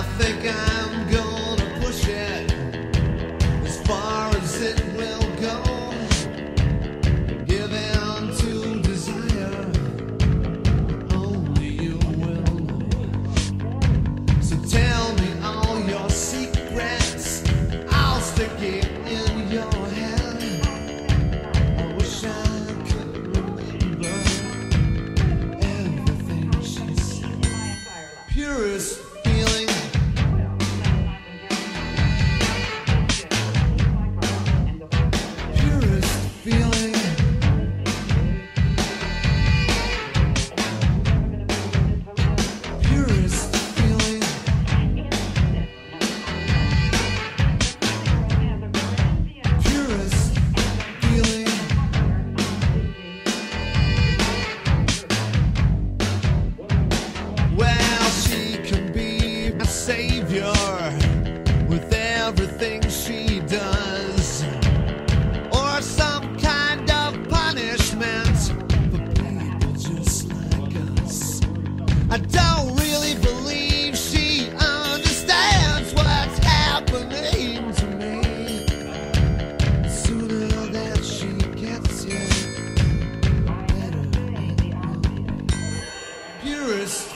I think I'm gonna push it savior with everything she does, or some kind of punishment for people just like us. I don't really believe she understands what's happening to me. The sooner that she gets here, better. Purest